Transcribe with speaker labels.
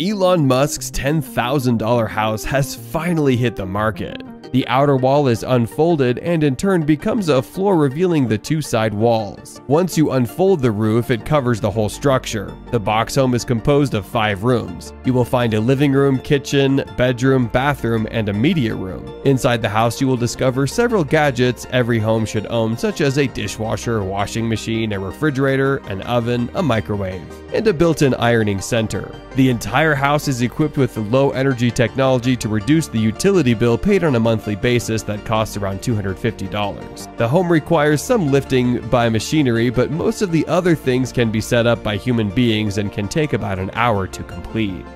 Speaker 1: Elon Musk's $10,000 house has finally hit the market. The outer wall is unfolded and in turn becomes a floor revealing the two side walls. Once you unfold the roof, it covers the whole structure. The box home is composed of five rooms. You will find a living room, kitchen, bedroom, bathroom, and a media room. Inside the house, you will discover several gadgets every home should own, such as a dishwasher, washing machine, a refrigerator, an oven, a microwave, and a built-in ironing center. The entire house is equipped with low energy technology to reduce the utility bill paid on a monthly monthly basis that costs around $250. The home requires some lifting by machinery, but most of the other things can be set up by human beings and can take about an hour to complete.